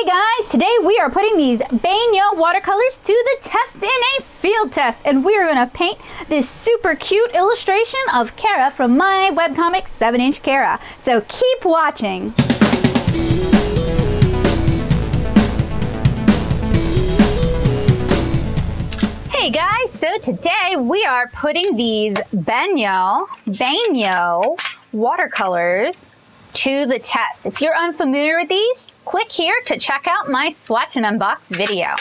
Hey guys, today we are putting these Bainyo watercolors to the test in a field test and we are going to paint this super cute illustration of Kara from my webcomic 7 Inch Kara. So keep watching. Hey guys, so today we are putting these Bainyo, Bainyo watercolors to the test. If you're unfamiliar with these, click here to check out my swatch and unbox video.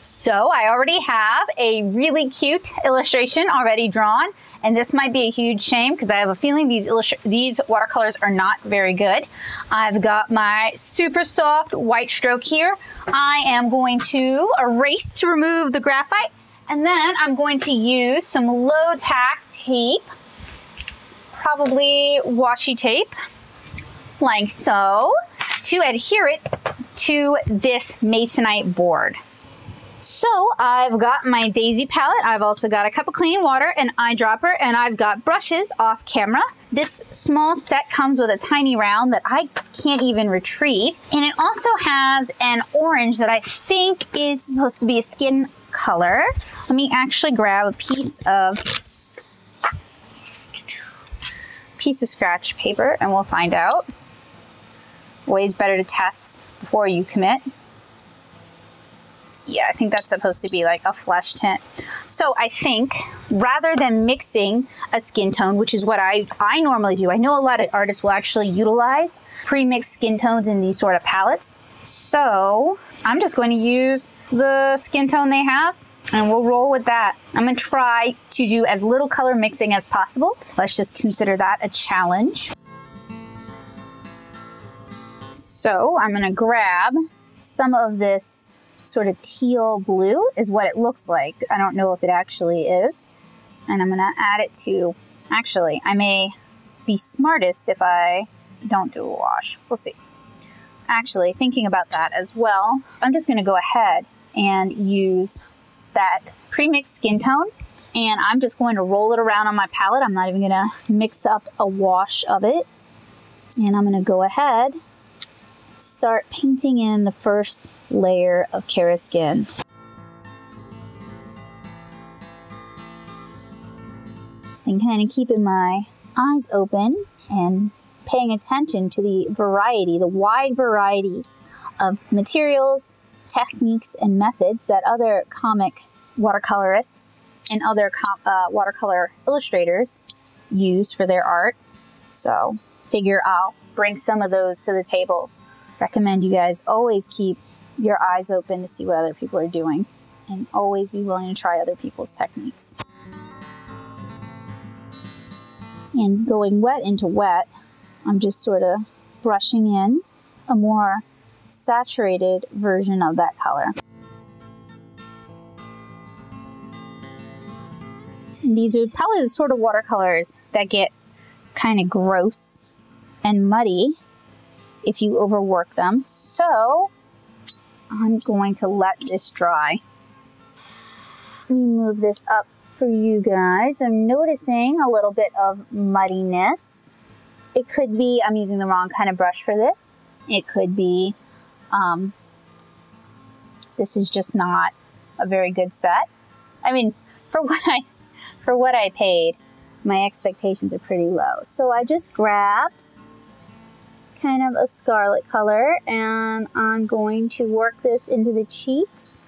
So I already have a really cute illustration already drawn and this might be a huge shame because I have a feeling these these watercolors are not very good. I've got my super soft white stroke here. I am going to erase to remove the graphite and then I'm going to use some low tack tape, probably washi tape like so to adhere it to this masonite board. So I've got my daisy palette. I've also got a cup of clean water, an eyedropper, and I've got brushes off camera. This small set comes with a tiny round that I can't even retrieve. And it also has an orange that I think is supposed to be a skin color. Let me actually grab a piece of piece of scratch paper and we'll find out. Always better to test before you commit. Yeah, I think that's supposed to be like a flesh tint. So I think rather than mixing a skin tone, which is what I, I normally do, I know a lot of artists will actually utilize pre-mixed skin tones in these sort of palettes. So I'm just going to use the skin tone they have and we'll roll with that. I'm gonna try to do as little color mixing as possible. Let's just consider that a challenge. So I'm gonna grab some of this sort of teal blue is what it looks like. I don't know if it actually is. And I'm gonna add it to, actually, I may be smartest if I don't do a wash. We'll see. Actually, thinking about that as well, I'm just gonna go ahead and use that pre-mixed skin tone and I'm just going to roll it around on my palette. I'm not even gonna mix up a wash of it. And I'm gonna go ahead start painting in the first layer of Kara skin. And kind of keeping my eyes open and paying attention to the variety, the wide variety of materials, techniques, and methods that other comic watercolorists and other uh, watercolor illustrators use for their art. So figure I'll bring some of those to the table recommend you guys always keep your eyes open to see what other people are doing and always be willing to try other people's techniques. And going wet into wet, I'm just sort of brushing in a more saturated version of that color. And these are probably the sort of watercolors that get kind of gross and muddy if you overwork them. So I'm going to let this dry. Let me move this up for you guys. I'm noticing a little bit of muddiness. It could be, I'm using the wrong kind of brush for this. It could be, um, this is just not a very good set. I mean, for what I, for what I paid, my expectations are pretty low. So I just grabbed kind of a scarlet color and I'm going to work this into the cheeks,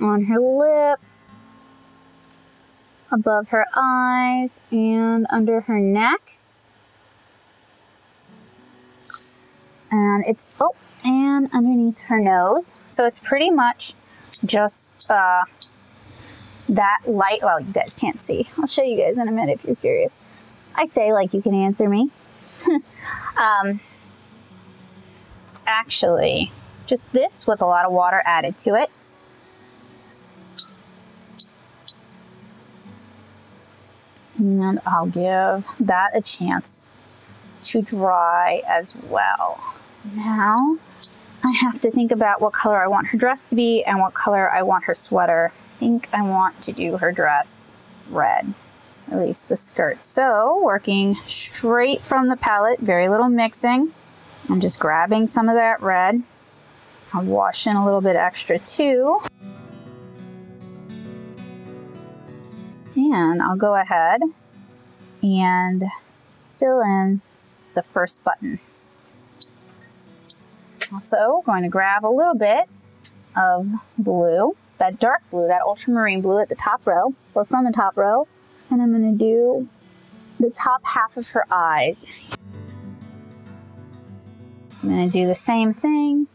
on her lip, above her eyes, and under her neck. And it's, oh, and underneath her nose. So it's pretty much just uh, that light, well, you guys can't see. I'll show you guys in a minute if you're curious. I say like you can answer me. um, actually just this with a lot of water added to it. And I'll give that a chance to dry as well. Now I have to think about what color I want her dress to be and what color I want her sweater. I think I want to do her dress red least the skirt. So working straight from the palette, very little mixing. I'm just grabbing some of that red. I'll wash in a little bit extra too. And I'll go ahead and fill in the first button. Also going to grab a little bit of blue, that dark blue, that ultramarine blue at the top row, or from the top row, and I'm going to do the top half of her eyes. I'm to do the same thing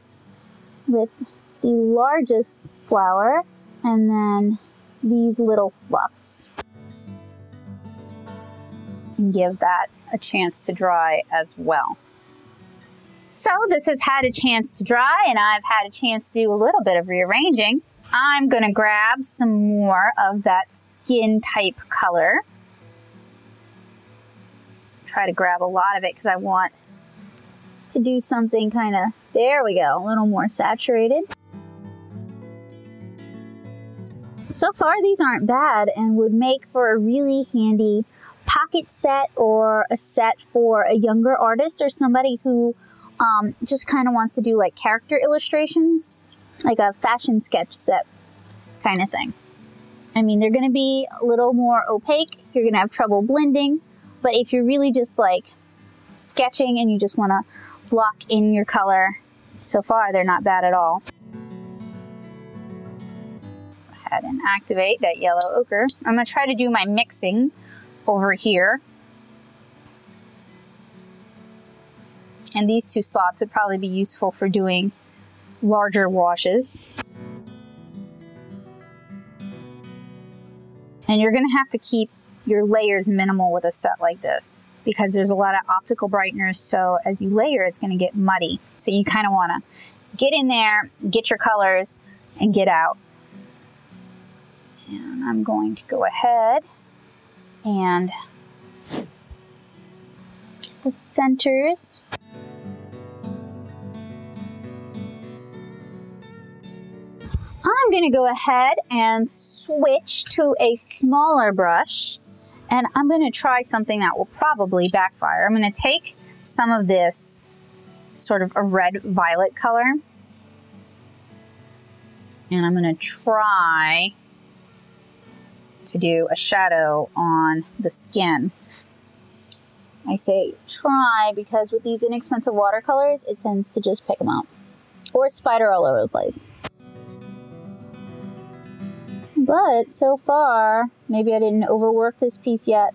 with the largest flower and then these little fluffs. And give that a chance to dry as well. So this has had a chance to dry and I've had a chance to do a little bit of rearranging. I'm gonna grab some more of that skin type color. Try to grab a lot of it because I want to do something kind of, there we go, a little more saturated. So far these aren't bad and would make for a really handy pocket set or a set for a younger artist or somebody who um, just kind of wants to do like character illustrations, like a fashion sketch set kind of thing. I mean, they're going to be a little more opaque. You're going to have trouble blending. But if you're really just like sketching and you just want to block in your color, so far they're not bad at all. Go ahead and activate that yellow ochre. I'm going to try to do my mixing over here And these two slots would probably be useful for doing larger washes. And you're gonna have to keep your layers minimal with a set like this because there's a lot of optical brighteners. So as you layer, it's gonna get muddy. So you kind of wanna get in there, get your colors, and get out. And I'm going to go ahead and get the centers I'm going to go ahead and switch to a smaller brush and I'm going to try something that will probably backfire. I'm going to take some of this sort of a red violet color and I'm going to try to do a shadow on the skin. I say try because with these inexpensive watercolors, it tends to just pick them out or spider all over the place. But so far, maybe I didn't overwork this piece yet.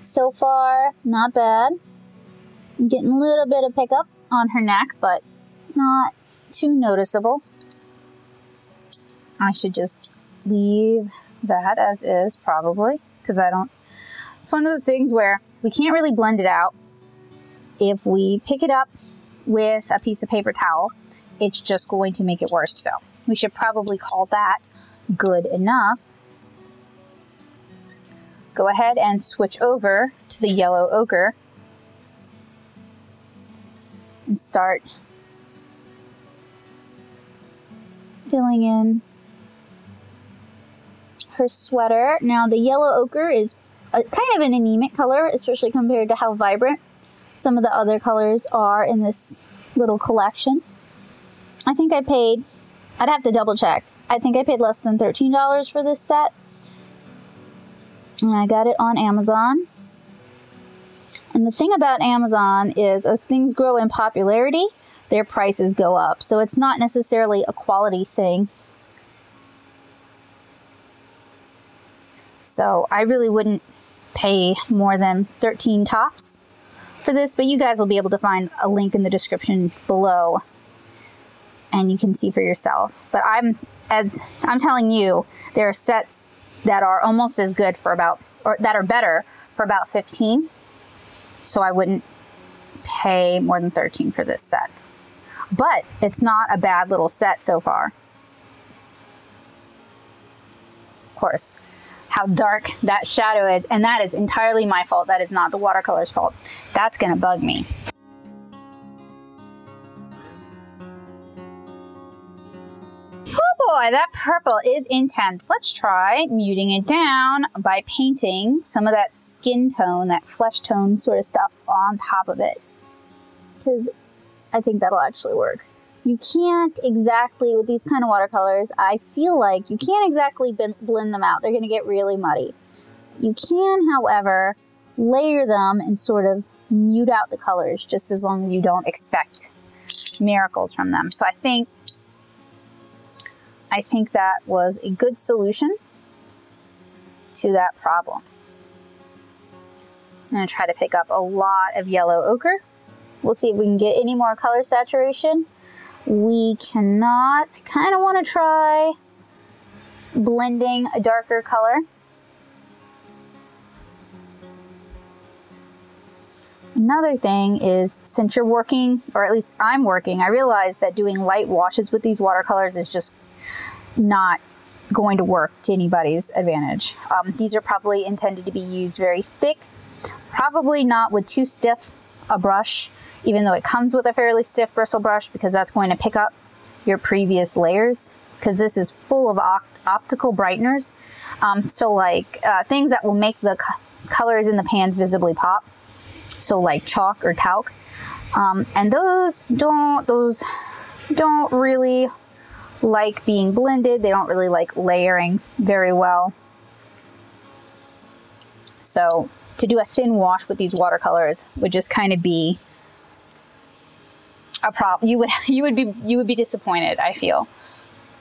So far, not bad. I'm getting a little bit of pickup on her neck, but not too noticeable. I should just leave that as is probably because I don't, it's one of those things where we can't really blend it out. If we pick it up with a piece of paper towel, it's just going to make it worse. So we should probably call that good enough, go ahead and switch over to the yellow ochre and start filling in her sweater. Now the yellow ochre is a, kind of an anemic color, especially compared to how vibrant some of the other colors are in this little collection. I think I paid, I'd have to double check, I think I paid less than $13 for this set. And I got it on Amazon. And the thing about Amazon is as things grow in popularity, their prices go up. So it's not necessarily a quality thing. So I really wouldn't pay more than 13 tops for this, but you guys will be able to find a link in the description below and you can see for yourself. But I'm as I'm telling you, there are sets that are almost as good for about or that are better for about 15. So I wouldn't pay more than 13 for this set. But it's not a bad little set so far. Of course, how dark that shadow is, and that is entirely my fault. That is not the watercolor's fault. That's gonna bug me. Boy, that purple is intense. Let's try muting it down by painting some of that skin tone, that flesh tone sort of stuff on top of it. Because I think that'll actually work. You can't exactly, with these kind of watercolors, I feel like you can't exactly blend them out. They're going to get really muddy. You can, however, layer them and sort of mute out the colors just as long as you don't expect miracles from them. So I think I think that was a good solution to that problem. I'm going to try to pick up a lot of yellow ochre. We'll see if we can get any more color saturation. We cannot. I kind of want to try blending a darker color. Another thing is since you're working, or at least I'm working, I realize that doing light washes with these watercolors is just not going to work to anybody's advantage. Um, these are probably intended to be used very thick, probably not with too stiff a brush, even though it comes with a fairly stiff bristle brush because that's going to pick up your previous layers because this is full of op optical brighteners. Um, so like uh, things that will make the colors in the pans visibly pop. So like chalk or talc. Um, and those don't, those don't really like being blended. They don't really like layering very well. So to do a thin wash with these watercolors would just kind of be a problem. You would you would be you would be disappointed, I feel.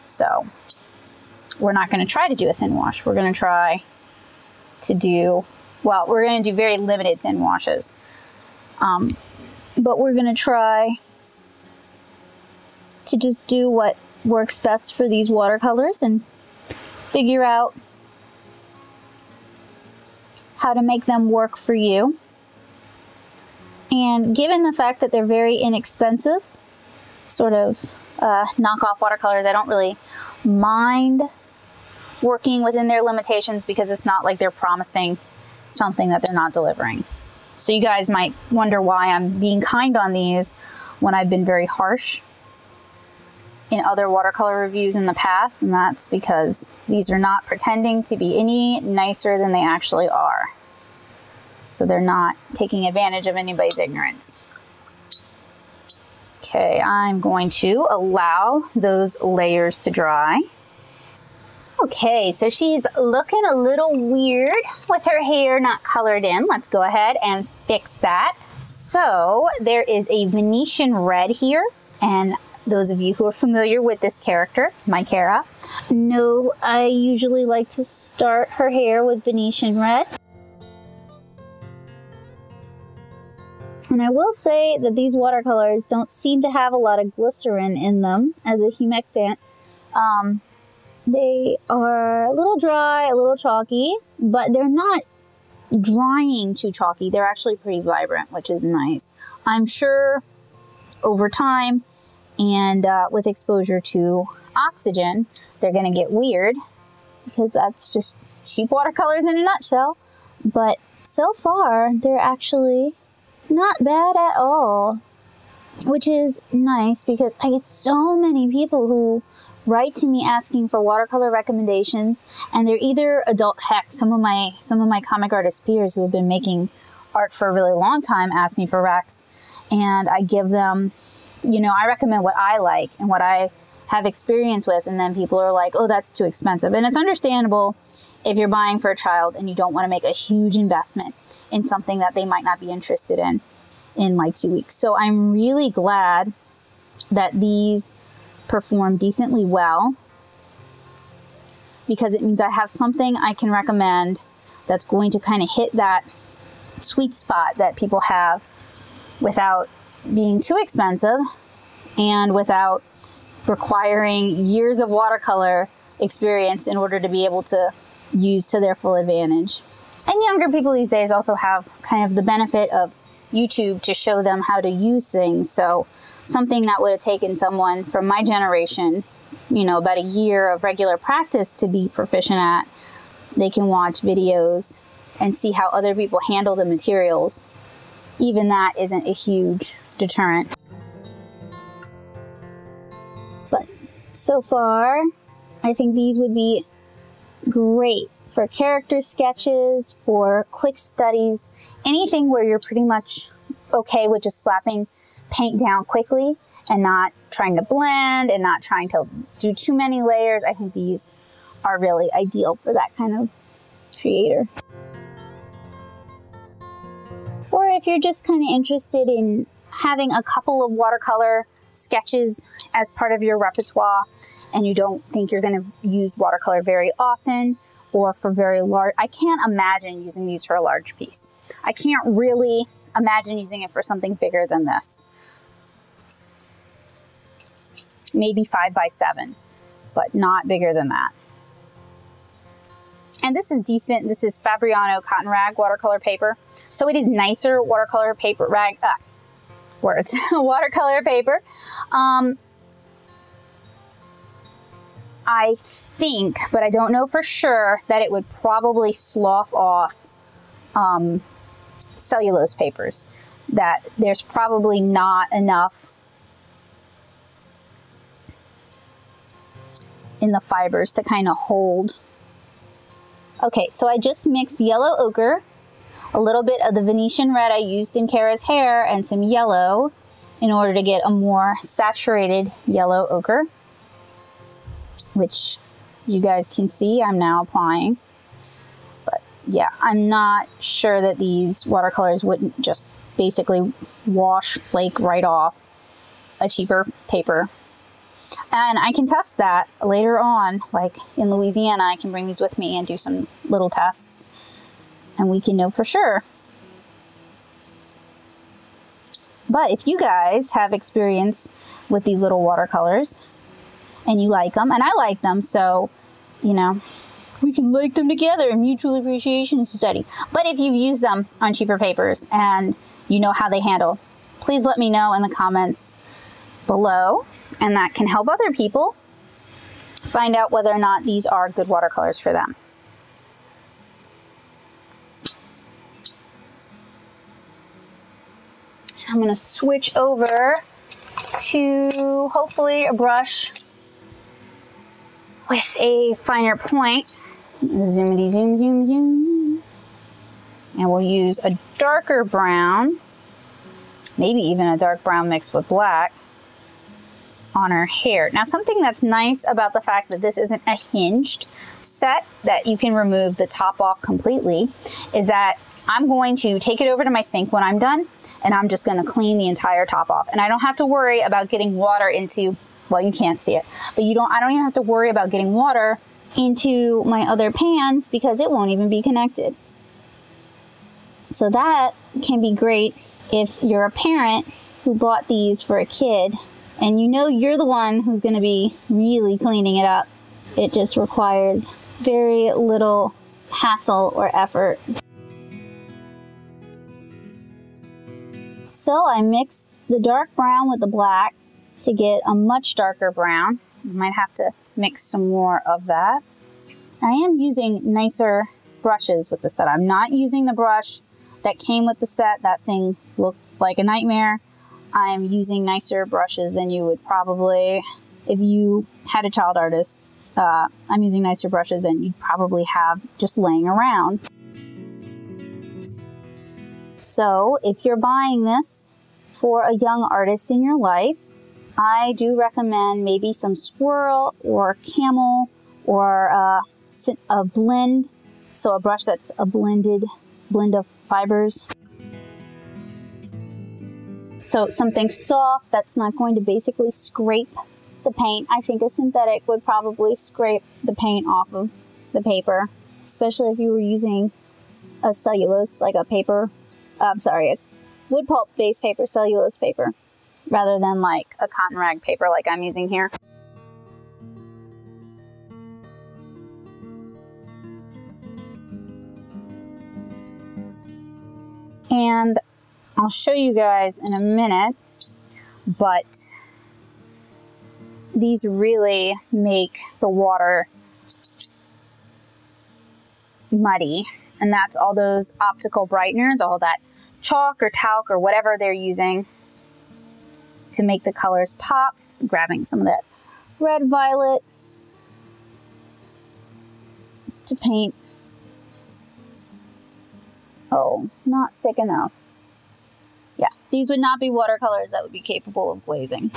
So we're not going to try to do a thin wash. We're going to try to do well, we're going to do very limited thin washes. Um, but we're going to try to just do what works best for these watercolors and figure out how to make them work for you. And given the fact that they're very inexpensive, sort of uh, knockoff watercolors, I don't really mind working within their limitations because it's not like they're promising something that they're not delivering. So you guys might wonder why I'm being kind on these when I've been very harsh in other watercolor reviews in the past, and that's because these are not pretending to be any nicer than they actually are. So they're not taking advantage of anybody's ignorance. Okay, I'm going to allow those layers to dry. Okay, so she's looking a little weird with her hair not colored in. Let's go ahead and fix that. So there is a Venetian red here, and those of you who are familiar with this character, my Kara, know I usually like to start her hair with Venetian red. And I will say that these watercolors don't seem to have a lot of glycerin in them as a humectant. Um, they are a little dry, a little chalky, but they're not drying too chalky. They're actually pretty vibrant, which is nice. I'm sure over time and uh, with exposure to oxygen, they're going to get weird because that's just cheap watercolors in a nutshell. But so far, they're actually not bad at all, which is nice because I get so many people who write to me asking for watercolor recommendations and they're either adult heck. Some of my some of my comic artist peers who have been making art for a really long time ask me for recs and I give them you know I recommend what I like and what I have experience with and then people are like oh that's too expensive. And it's understandable if you're buying for a child and you don't want to make a huge investment in something that they might not be interested in in like two weeks. So I'm really glad that these perform decently well because it means I have something I can recommend that's going to kind of hit that sweet spot that people have without being too expensive and without requiring years of watercolor experience in order to be able to use to their full advantage. And younger people these days also have kind of the benefit of YouTube to show them how to use things. So something that would have taken someone from my generation, you know, about a year of regular practice to be proficient at, they can watch videos and see how other people handle the materials. Even that isn't a huge deterrent. But so far, I think these would be great for character sketches, for quick studies, anything where you're pretty much okay with just slapping paint down quickly and not trying to blend and not trying to do too many layers, I think these are really ideal for that kind of creator. Or if you're just kind of interested in having a couple of watercolor sketches as part of your repertoire and you don't think you're going to use watercolor very often or for very large, I can't imagine using these for a large piece. I can't really imagine using it for something bigger than this. Maybe five by seven, but not bigger than that. And this is decent. This is Fabriano cotton rag watercolor paper. So it is nicer watercolor paper rag, ah, words, watercolor paper. Um, I think, but I don't know for sure, that it would probably slough off um, cellulose papers. That there's probably not enough in the fibers to kind of hold. Okay, so I just mixed yellow ochre, a little bit of the Venetian red I used in Kara's hair, and some yellow in order to get a more saturated yellow ochre which you guys can see I'm now applying. But yeah, I'm not sure that these watercolors wouldn't just basically wash, flake right off a cheaper paper. And I can test that later on, like in Louisiana, I can bring these with me and do some little tests and we can know for sure. But if you guys have experience with these little watercolors, and you like them and I like them. So, you know, we can like them together in mutual appreciation study. But if you've used them on cheaper papers and you know how they handle, please let me know in the comments below and that can help other people find out whether or not these are good watercolors for them. I'm going to switch over to hopefully a brush with a finer point. Zoomity zoom, zoom, zoom. And we'll use a darker brown, maybe even a dark brown mixed with black on our hair. Now something that's nice about the fact that this isn't a hinged set that you can remove the top off completely is that I'm going to take it over to my sink when I'm done and I'm just going to clean the entire top off. And I don't have to worry about getting water into well, you can't see it, but you don't, I don't even have to worry about getting water into my other pans because it won't even be connected. So that can be great if you're a parent who bought these for a kid and you know you're the one who's going to be really cleaning it up. It just requires very little hassle or effort. So I mixed the dark brown with the black to get a much darker brown. You might have to mix some more of that. I am using nicer brushes with the set. I'm not using the brush that came with the set. That thing looked like a nightmare. I am using nicer brushes than you would probably if you had a child artist. Uh, I'm using nicer brushes than you'd probably have just laying around. So if you're buying this for a young artist in your life, I do recommend maybe some squirrel or camel or uh, a blend. So a brush that's a blended blend of fibers. So something soft that's not going to basically scrape the paint. I think a synthetic would probably scrape the paint off of the paper, especially if you were using a cellulose, like a paper, I'm sorry, a wood pulp based paper, cellulose paper rather than like a cotton rag paper like I'm using here. And I'll show you guys in a minute, but these really make the water muddy. And that's all those optical brighteners, all that chalk or talc or whatever they're using to make the colors pop, grabbing some of that red violet to paint. Oh, not thick enough. Yeah, these would not be watercolors that would be capable of glazing.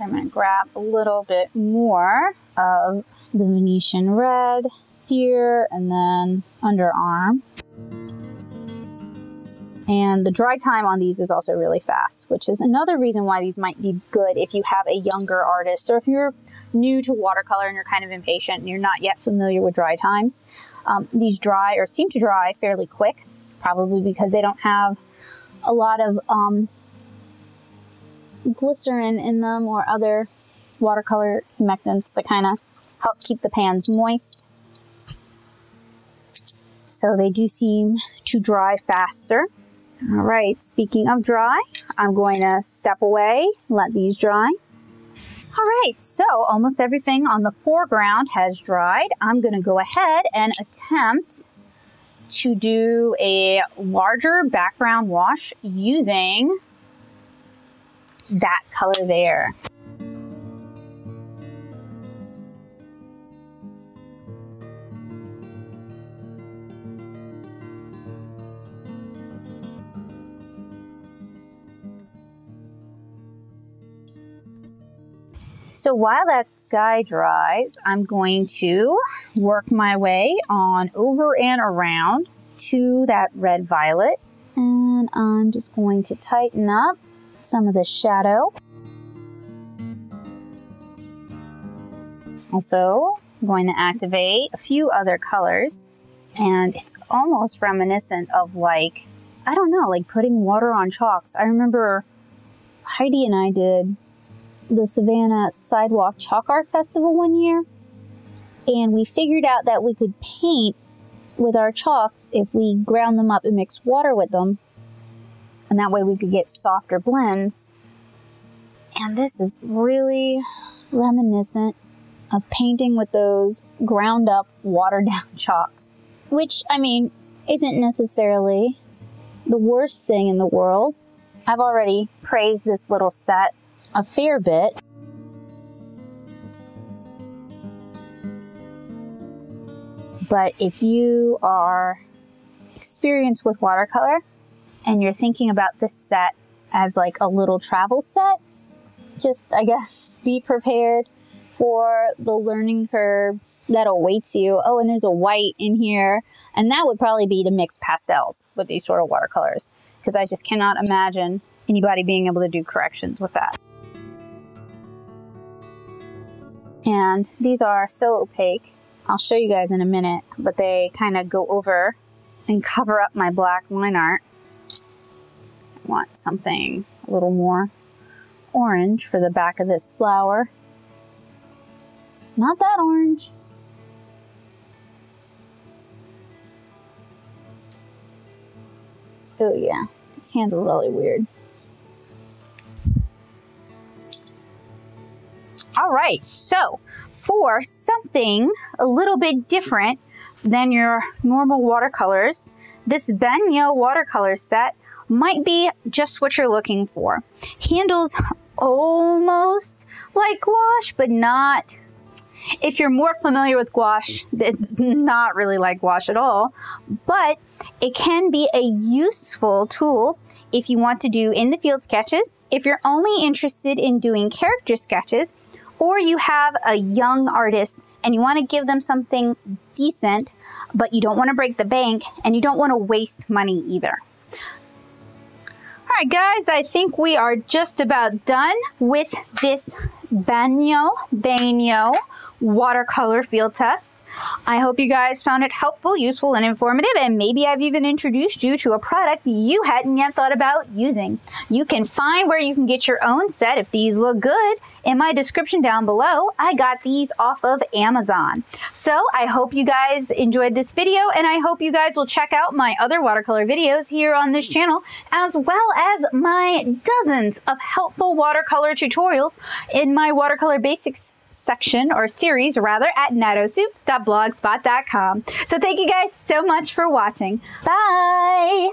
I'm to grab a little bit more of the Venetian red here and then underarm. And the dry time on these is also really fast, which is another reason why these might be good if you have a younger artist or if you're new to watercolor and you're kind of impatient and you're not yet familiar with dry times. Um, these dry or seem to dry fairly quick, probably because they don't have a lot of um, glycerin in them or other watercolor humectants to kind of help keep the pans moist. So they do seem to dry faster. All right, speaking of dry, I'm going to step away, let these dry. All right, so almost everything on the foreground has dried. I'm gonna go ahead and attempt to do a larger background wash using that color there. So while that sky dries, I'm going to work my way on over and around to that red violet. And I'm just going to tighten up some of the shadow. Also, I'm going to activate a few other colors. And it's almost reminiscent of like, I don't know, like putting water on chalks. I remember Heidi and I did the Savannah Sidewalk Chalk Art Festival one year, and we figured out that we could paint with our chalks if we ground them up and mix water with them, and that way we could get softer blends. And this is really reminiscent of painting with those ground up, watered down chalks, which, I mean, isn't necessarily the worst thing in the world. I've already praised this little set a fair bit. But if you are experienced with watercolor and you're thinking about this set as like a little travel set, just I guess be prepared for the learning curve that awaits you. Oh, and there's a white in here. And that would probably be to mix pastels with these sort of watercolors because I just cannot imagine anybody being able to do corrections with that. And these are so opaque. I'll show you guys in a minute, but they kind of go over and cover up my black line art. I want something a little more orange for the back of this flower. Not that orange. Oh yeah, these hands are really weird. Right, so for something a little bit different than your normal watercolors, this Bainyo watercolor set might be just what you're looking for. Handles almost like gouache, but not if you're more familiar with gouache, it's not really like gouache at all, but it can be a useful tool if you want to do in the field sketches. If you're only interested in doing character sketches, or you have a young artist and you want to give them something decent, but you don't want to break the bank and you don't want to waste money either. All right, guys, I think we are just about done with this Bainyo, Bainyo watercolor field test. I hope you guys found it helpful, useful, and informative, and maybe I've even introduced you to a product you hadn't yet thought about using. You can find where you can get your own set if these look good in my description down below. I got these off of Amazon. So I hope you guys enjoyed this video, and I hope you guys will check out my other watercolor videos here on this channel, as well as my dozens of helpful watercolor tutorials in my watercolor basics section or series rather at nattosoup.blogspot.com. So thank you guys so much for watching. Bye!